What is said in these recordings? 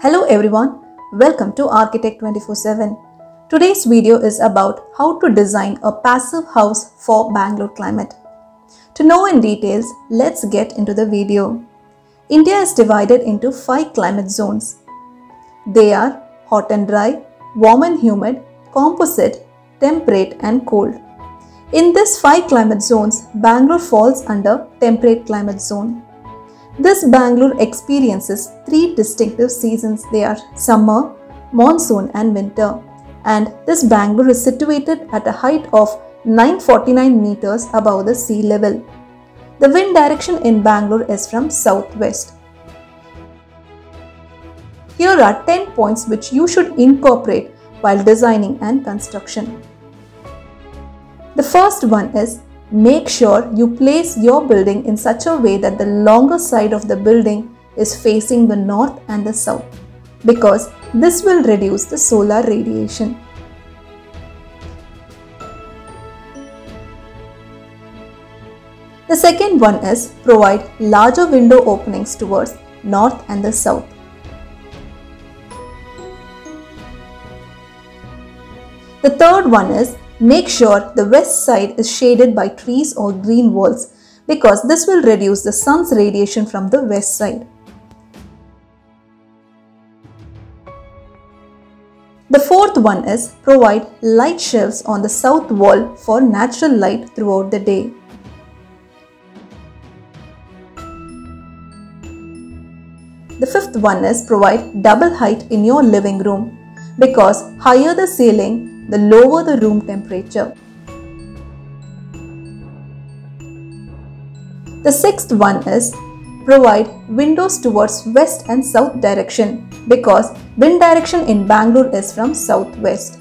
Hello everyone, welcome to Architect 24/7. Today's video is about how to design a passive house for Bangalore climate. To know in details, let's get into the video. India is divided into 5 climate zones. They are hot and dry, warm and humid, composite, temperate and cold. In this 5 climate zones, Bangalore falls under temperate climate zone. This Bangalore experiences three distinctive seasons. They are summer, monsoon and winter. And this Bangalore is situated at a height of 949 meters above the sea level. The wind direction in Bangalore is from southwest. Here are 10 points which you should incorporate while designing and construction. The first one is Make sure you place your building in such a way that the longer side of the building is facing the north and the south because this will reduce the solar radiation. The second one is provide larger window openings towards north and the south. The third one is Make sure the west side is shaded by trees or green walls because this will reduce the sun's radiation from the west side. The fourth one is provide light shelves on the south wall for natural light throughout the day. The fifth one is provide double height in your living room because higher the ceiling, the lower the room temperature. The sixth one is provide windows towards west and south direction because wind direction in Bangalore is from southwest.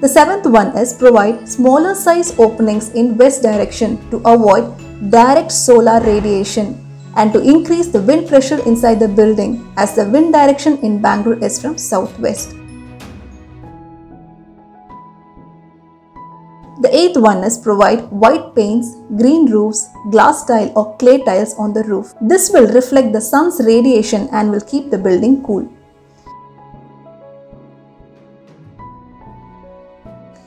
The seventh one is provide smaller size openings in west direction to avoid direct solar radiation and to increase the wind pressure inside the building as the wind direction in Bangalore is from southwest. The eighth one is provide white paints, green roofs, glass tile or clay tiles on the roof. This will reflect the sun's radiation and will keep the building cool.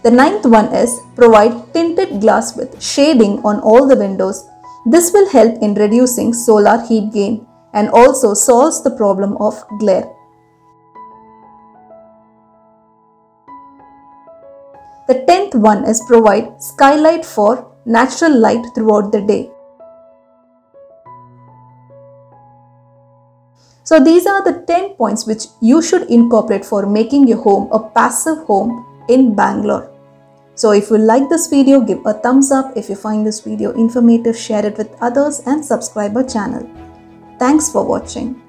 The ninth one is provide tinted glass with shading on all the windows this will help in reducing solar heat gain and also solves the problem of glare. The tenth one is provide skylight for natural light throughout the day. So these are the 10 points which you should incorporate for making your home a passive home in Bangalore. So if you like this video, give a thumbs up. If you find this video informative, share it with others and subscribe our channel. Thanks for watching.